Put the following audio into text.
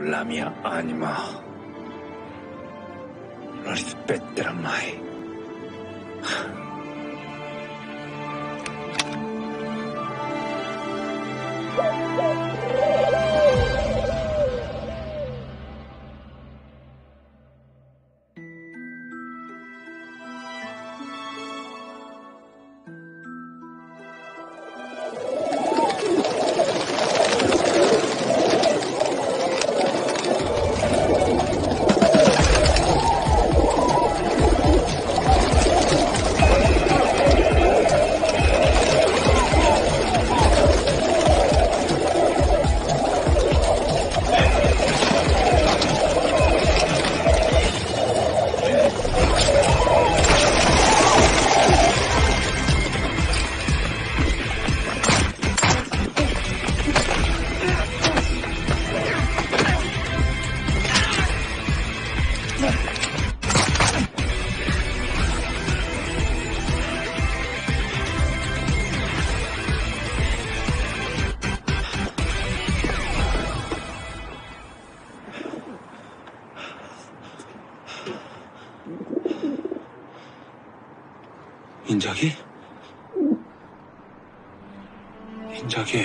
La mia anima non rispetterà mai. 인자기? 인자기.